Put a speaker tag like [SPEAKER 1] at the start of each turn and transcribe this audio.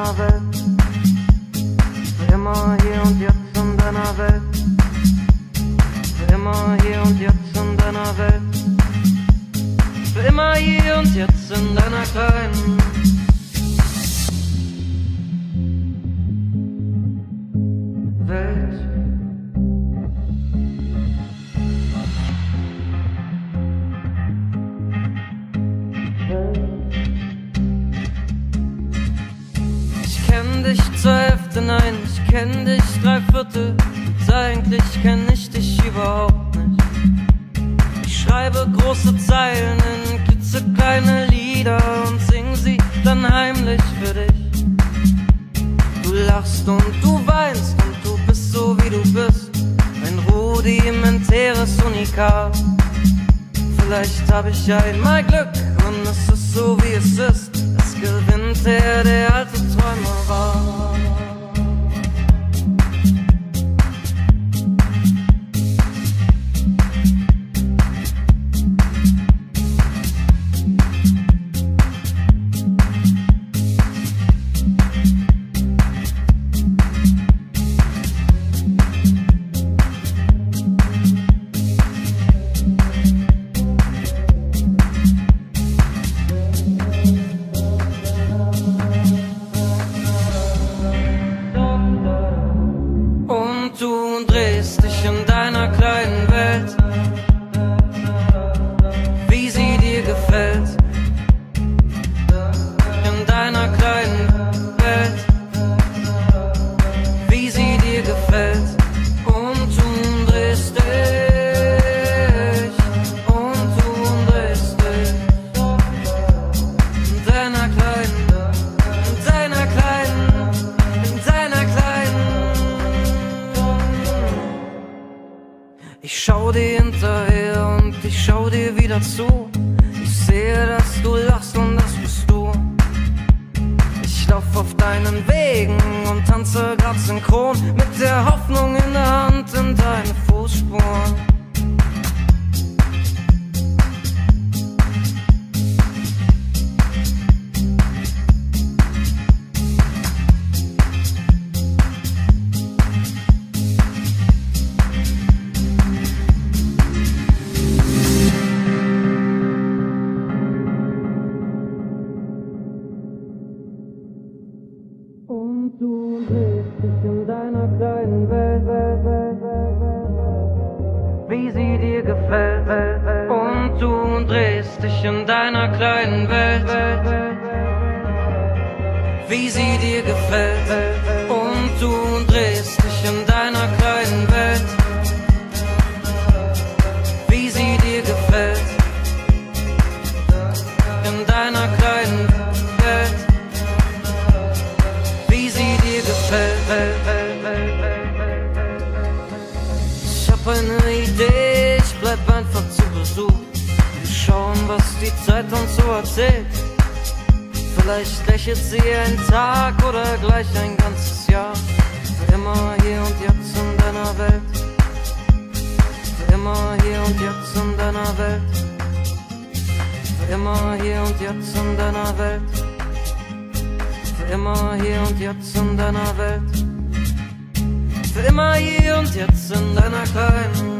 [SPEAKER 1] deiner Welt. Immer hier und jetzt in deiner Welt. Immer hier und jetzt in deiner Welt. Für immer hier und jetzt in deiner kleinen Hälfte, nein, ich kenn dich drei Viertel. Eigentlich kenn ich dich überhaupt nicht. Ich schreibe große Zeilen in klitzekleine Lieder und sing sie dann heimlich für dich. Du lachst und du weinst und du bist so wie du bist. Ein rudimentäres Unikat. Vielleicht hab ich einmal Glück und es ist so wie es ist. Es gewinnt der, der alte Träumer war. Du Ich schau dir hinterher und ich schau dir wieder zu. Ich sehe, dass du lachst und das bist du. Ich lauf auf deinen Wegen und tanze grad synchron mit der Hoffnung in der Hand in deine Fußspuren. Und du drehst dich in deiner kleinen Welt, Welt, Welt, Welt, wie sie dir gefällt. Und du drehst dich in deiner kleinen Welt, Ich hab eine Idee, ich bleib einfach zu Besuch. Wir schauen, was die Zeit uns so erzählt. Vielleicht lächelt sie einen Tag oder gleich ein ganzes Jahr. Für immer hier und jetzt in deiner Welt. Für immer hier und jetzt in deiner Welt. Für immer hier und jetzt in deiner Welt immer hier und jetzt in deiner Welt. Für immer hier und jetzt in deiner kleinen